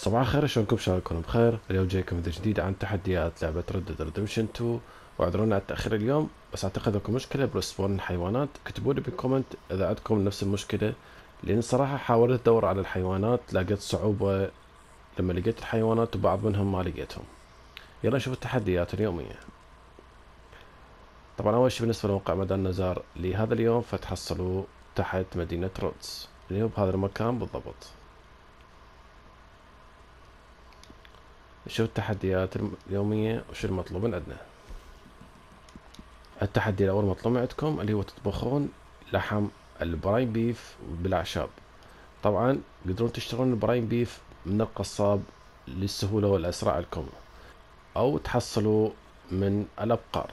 صباح الخير شلونكم؟ شلونكم؟ بخير. اليوم جايكم فيديو جديد عن تحديات لعبة Red Dead Redemption 2 واعذرونا على التأخير اليوم بس أعتقد اكو مشكلة ب respawn الحيوانات اكتبوا لي بال comment إذا عندكم نفس المشكلة لأن الصراحة حاولت أدور على الحيوانات لقيت صعوبة لما لقيت الحيوانات وبعض منهم ما لقيتهم. يلا نشوف التحديات اليومية. طبعا أول شي بالنسبة لموقع مدام نزار لهذا اليوم فتحصلوا تحت مدينة رودز اللي هو بهذا المكان بالضبط. نشوف التحديات اليومية وشو المطلوب من عندنا؟ التحدي الأول مطلوب عندكم اللي هو تطبخون لحم البراين بيف بالأعشاب طبعا تقدرون تشترون البراين بيف من القصاب للسهولة والأسرع لكم أو تحصلوا من الأبقار.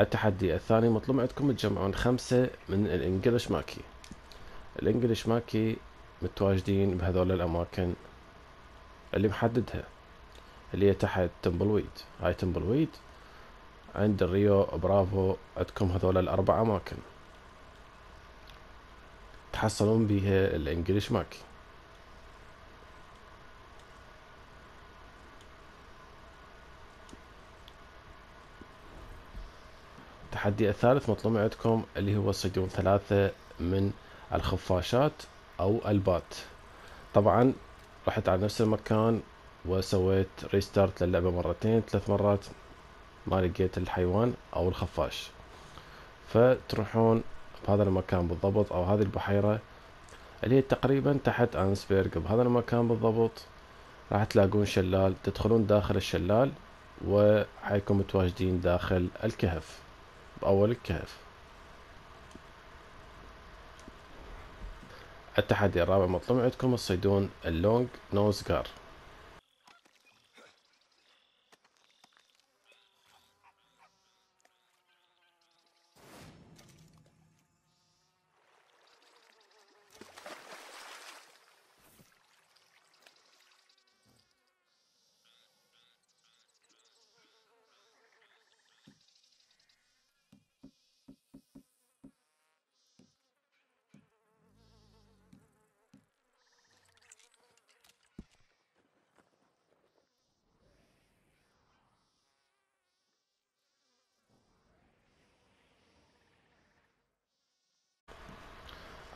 التحدي الثاني مطلوب عندكم تجمعون خمسة من ال English mace. ال English mace متواجدين بهذول الأماكن اللي محددها اللي هي تحت تمبلويد. هاي تمبلويد عند الريو برافو عندكم هذول الأربع أماكن. تحصلون بيها ال English mace. التحدي الثالث مطلوب عندكم اللي هو صيدون ثلاثة من الخفاشات أو ال bat. طبعا رحت على نفس المكان وسويت restart للعبة مرتين ثلاث مرات ما لقيت الحيوان أو الخفاش. فتروحون بهذا المكان بالضبط أو هذه البحيرة اللي هي تقريبا تحت انسبيرغ بهذا المكان بالضبط راح تلاقون شلال تدخلون داخل الشلال وحيكون متواجدين داخل الكهف. بأول الكهف. التحدي الرابع مطلوب عندكم تصيدون اللونج نوز جار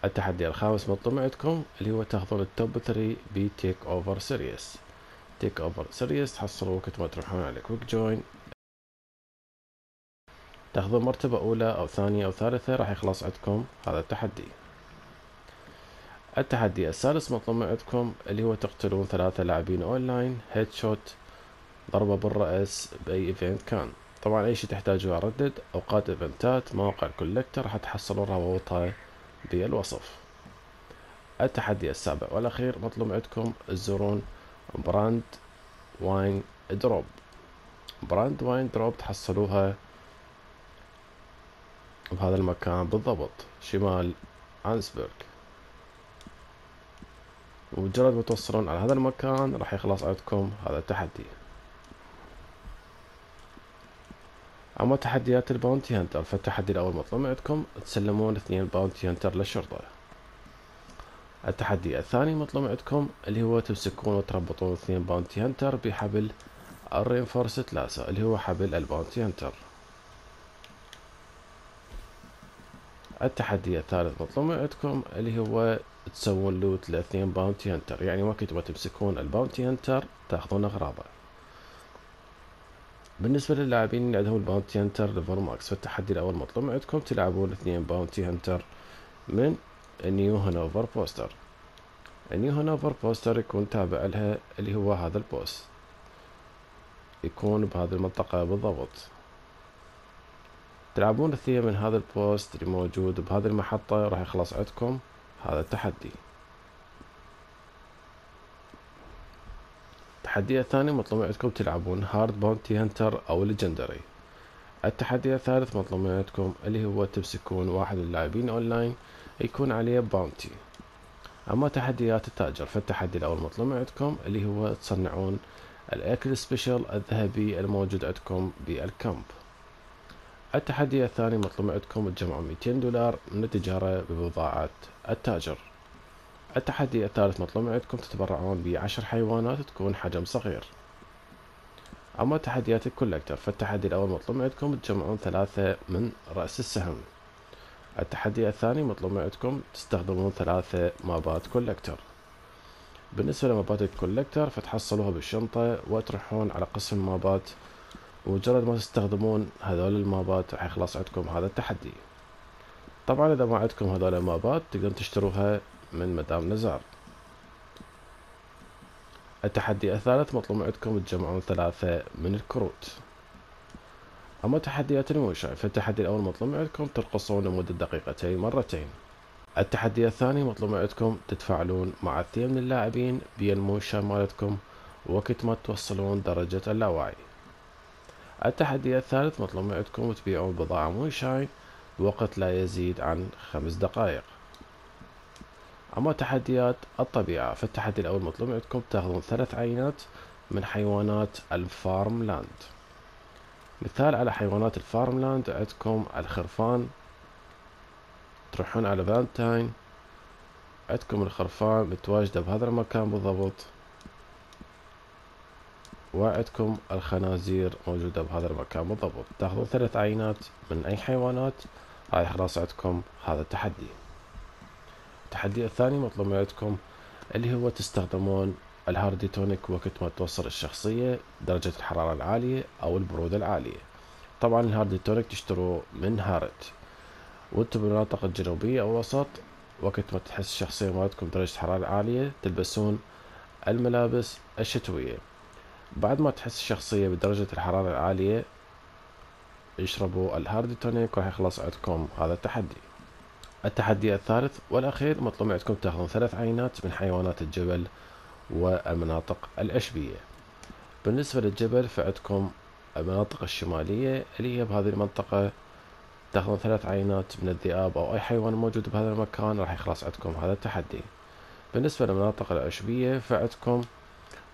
التحدي الخامس مطلوب عندكم اللي هو تاخذون ال top 3 ب take over series. take over series تحصلوا وقت ما تروحون على quick join تاخذون مرتبة أولى أو ثانية أو ثالثة راح يخلص عندكم هذا التحدي. التحدي السادس مطلوب عندكم اللي هو تقتلون ثلاثة لاعبين online headshot ضربة بالرأس بأي event كان. طبعا أي شي تحتاجوه أردد أوقات event ات مواقع ال collector راح تحصلون روابطها بالوصف التحدي السابع والأخير مطلوب عندكم تزورون براند واين دروب. براند واين دروب تحصلوها بهذا المكان بالضبط شمال انسبرغ ومجرد ما توصلون على هذا المكان راح يخلص عندكم هذا التحدي. أما تحديات ال bounty hunter فالتحدي الأول مطلوب عندكم تسلمون اثنين bounty hunter للشرطة. التحدي الثاني مطلوب عندكم اللي هو تمسكون وتربطون اثنين bounty hunter بحبل ال reinforced lasso اللي هو حبل ال bounty hunter. التحدي الثالث مطلوب عندكم اللي هو تسوون loot لاثنين bounty hunter يعني وقت ما تمسكون ال bounty hunter تأخذون أغراضه. بالنسبة للاعبين اللي عندهم ال bounty hunter level max فالتحدي الأول مطلوب عندكم تلعبون اثنين bounty hunter من نيو هانوفر poster نيو هانوفر poster يكون تابع لها اللي هو هذا ال post. يكون بهذه المنطقة بالضبط. تلعبون اثنين من هذا ال post اللي موجود بهذه المحطة راح يخلص عندكم هذا التحدي. التحدي الثاني مطلوب عندكم تلعبون hard bounty hunter أو legendary التحدي الثالث مطلوب عندكم اللي هو تمسكون واحد من اللاعبين اونلاين يكون عليه bounty أما تحديات التاجر فالتحدي الأول مطلوب عندكم اللي هو تصنعون الأكل special الذهبي الموجود عندكم بال camp. التحدي الثاني مطلوب عندكم تجمعوا 200 دولار من التجارة ببضاعة التاجر. التحدي الثالث مطلوب عندكم تتبرعون بعشر حيوانات تكون حجم صغير. أما تحديات الكولكتر فالتحدي الأول مطلوب عندكم تجمعون ثلاثة من رأس السهم. التحدي الثاني مطلوب عندكم تستخدمون ثلاثة مابات كولكتر بالنسبة لمابات الكولكتر فتحصلوها بالشنطة وتروحون على قسم مابات. ومجرد ما تستخدمون هذول المابات راح يخلص عندكم هذا التحدي. طبعا إذا ما عندكم هذول المابات تقدرون تشتروها من مدام نزار. التحدي الثالث مطلوب عندكم تجمعون ثلاثة من الكروت. أما تحديات الموشع فالتحدي الأول مطلوب عندكم ترقصون لمدة دقيقتين مرتين. التحدي الثاني مطلوب عندكم تتفاعلون مع اثنين من اللاعبين بالموشع مالتكم وقت ما توصلون درجة اللاوعي. التحدي الثالث مطلوب عندكم تبيعون بضاعة موشاي بوقت لا يزيد عن خمس دقائق. أما تحديات الطبيعة فالتحدي الأول مطلوب عندكم تأخذون ثلاث عينات من حيوانات ال farmland مثال على حيوانات ال farmland عندكم الخرفان تروحون على فالنتاين عندكم الخرفان متواجدة بهذا المكان بالضبط وعندكم الخنازير موجودة بهذا المكان بالضبط. تأخذون ثلاث عينات من أي حيوانات؟ راح يخلص عندكم هذا التحدي. التحدي الثاني مطلوب عندكم اللي هو تستخدمون ال hardy tonic وقت ما توصل الشخصية درجة الحرارة العالية أو البرودة العالية. طبعا ال hardy tonic تشتروه من هاريت وأنتم بالمناطق الجنوبية أو الوسط. وقت ما تحس الشخصية مالتكم درجة حرارة عالية تلبسون الملابس الشتوية. بعد ما تحس الشخصية بدرجة الحرارة العالية اشربوا ال hardy tonic راح يخلص عندكم هذا التحدي. التحدي الثالث والأخير مطلوب عندكم تأخذون ثلاث عينات من حيوانات الجبل والمناطق العشبية. بالنسبة للجبل فعندكم المناطق الشمالية اللي هي بهذه المنطقة. تأخذون ثلاث عينات من الذئاب أو أي حيوان موجود بهذا المكان راح يخلص عندكم هذا التحدي. بالنسبة للمناطق العشبية فعندكم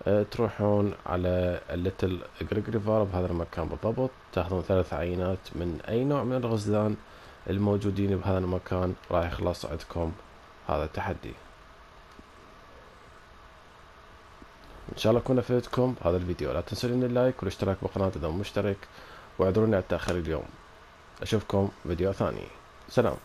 آه، تروحون على الليتل كريك ريفر بهذا المكان بالضبط. تأخذون ثلاث عينات من أي نوع من الغزلان. الموجودين بهذا المكان راح يخلص عندكم هذا التحدي. إن شاء الله اكون افدتكم بهذا الفيديو. لا تنسون ال like والاشتراك بالقناة إذا مشترك واعذروني على التأخير اليوم. أشوفكم فيديو ثاني. سلام.